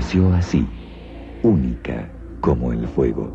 Nació así, única como el fuego.